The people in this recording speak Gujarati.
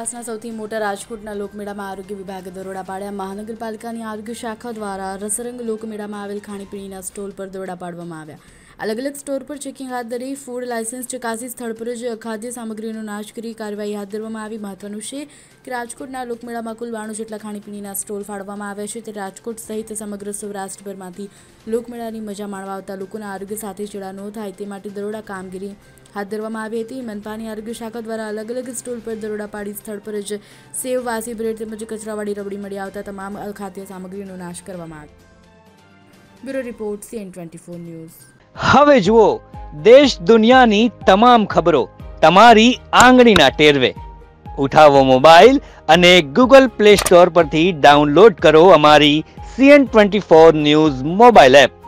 સૌરાષ્ટ્રના સૌથી મોટા રાજકોટના લોકમેળામાં આરોગ્ય વિભાગે દરોડા પાડ્યા. મહાનગરપાલિકાની આરોગ્ય શાખા દ્વારા રસરંગ લોકમેળામાં આવેલ ખાણીપીણીના સ્ટોલ પર દરોડા પાડવામાં આવ્યા. અલગ અલગ સ્ટોર પર ચેકિંગ હાથ ધરી ફૂડ લાયસન્સ ચકાસી સ્થળ પર જ ખાદ્ય સામગ્રીનો નાશ કરી કાર્યવાહી હાથ ધરવામાં આવી. મહત્વનું છે કે રાજકોટના લોકમેળામાં કુલ બાણું જેટલા ખાણીપીણીના સ્ટોલ ફાળવામાં આવ્યા છે તે રાજકોટ સહિત સમગ્ર સૌરાષ્ટ્રભરમાંથી લોકમેળાની મજા માણવા આવતા લોકોના આરોગ્ય સાથે ચેડા ન થાય તે માટે દરોડા કામગીરી હાથ ધરવામાં આવી હતી. મનપાની આરોગ્ય શાખા દ્વારા અલગ અલગ સ્ટોલ પર દરોડા પાડી સ્થળ પર જ સેવ વાસી બ્રેડ તેમજ કચરાવાળી રબડી મળી આવતા તમામ અખાદ્ય સામગ્રીનો નાશ કરવામાં આવ્યો. Bureau report, CN twenty four news. હવે જુઓ, દેશ દુનિયાની તમામ ખબરો તમારી આંગળીના ટેરવે. ઉઠાવો મોબાઈલ અને ગૂગલ પ્લે સ્ટોર પરથી ડાઉનલોડ કરો અમારી CN twenty four news mobile app.